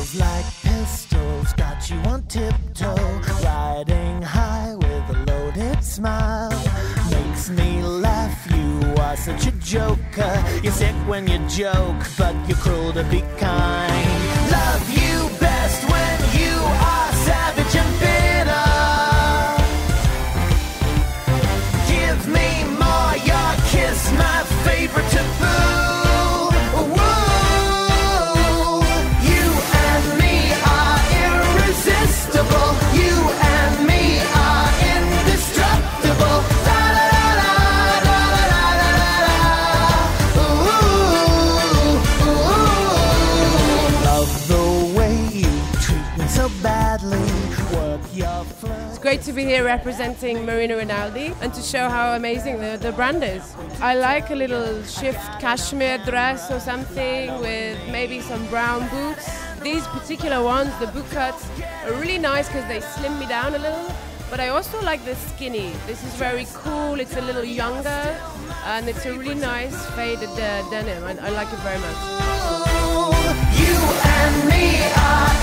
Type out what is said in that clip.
Feels like pistols got you on tiptoe, riding high with a loaded smile. Makes me laugh, you are such a joker. You're sick when you joke, but you're cruel to be kind. Love you great to be here representing Marina Rinaldi and to show how amazing the, the brand is. I like a little shift cashmere dress or something with maybe some brown boots. These particular ones, the boot cuts, are really nice because they slim me down a little. But I also like the skinny. This is very cool. It's a little younger, and it's a really nice faded uh, denim. I, I like it very much. You and me are